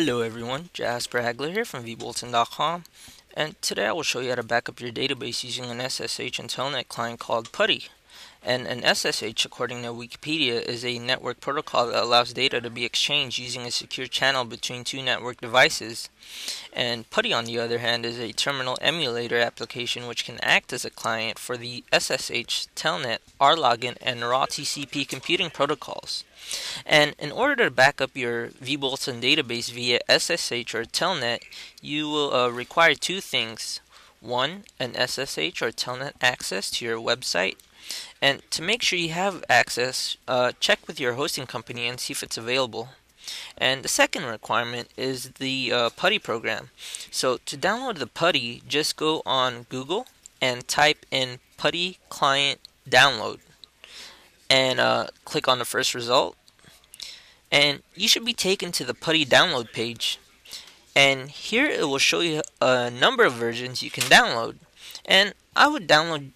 Hello everyone, Jasper Hagler here from vbulletin.com and today I will show you how to back up your database using an SSH and Telnet client called PuTTY. And an SSH, according to Wikipedia, is a network protocol that allows data to be exchanged using a secure channel between two network devices. And PuTTY, on the other hand, is a terminal emulator application which can act as a client for the SSH, Telnet, RLogin, and raw TCP computing protocols. And in order to back up your vBulletin database via SSH or Telnet, you will uh, require two things. One, an SSH or Telnet access to your website, and to make sure you have access, uh, check with your hosting company and see if it's available. And the second requirement is the uh, PuTTY program. So to download the PuTTY, just go on Google and type in PuTTY client download and uh, click on the first result. And you should be taken to the PuTTY download page. And here it will show you a number of versions you can download. And I would download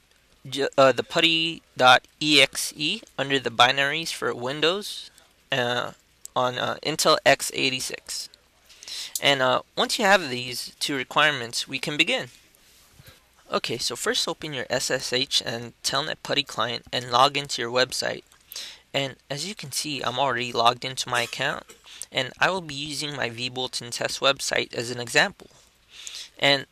uh, the putty.exe under the binaries for Windows uh, on uh, Intel x86. And uh, once you have these two requirements, we can begin. Okay, so first open your SSH and Telnet PuTTY client and log into your website. And as you can see, I'm already logged into my account, and I will be using my vBulletin test website as an example. And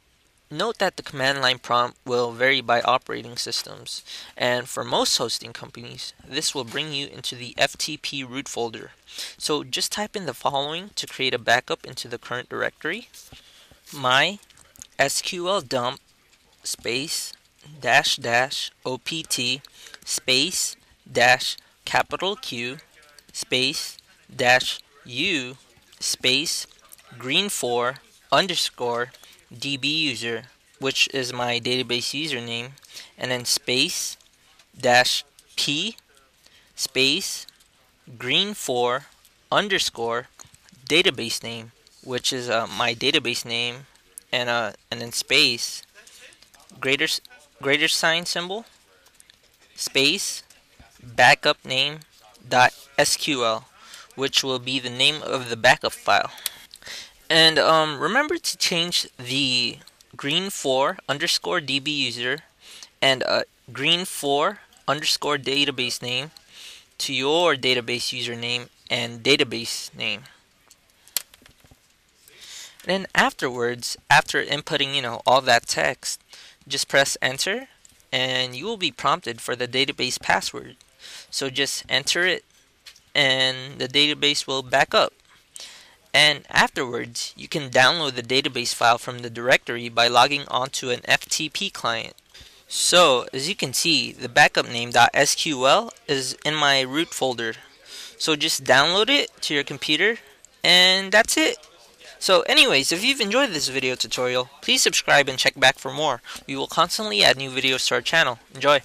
Note that the command line prompt will vary by operating systems, and for most hosting companies, this will bring you into the FTP root folder. So just type in the following to create a backup into the current directory. My SQL dump space dash dash opt space dash capital Q space dash u space green 4 underscore db user which is my database username and then space dash p space green 4 underscore database name which is uh, my database name and uh and then space greater greater sign symbol space backup name dot sql which will be the name of the backup file and um, remember to change the green 4 underscore db user and uh, green 4 underscore database name to your database username and database name. then afterwards, after inputting, you know, all that text, just press enter and you will be prompted for the database password. So just enter it and the database will back up. And afterwards, you can download the database file from the directory by logging onto an FTP client. So, as you can see, the backup name .sql is in my root folder. So just download it to your computer, and that's it. So anyways, if you've enjoyed this video tutorial, please subscribe and check back for more. We will constantly add new videos to our channel. Enjoy!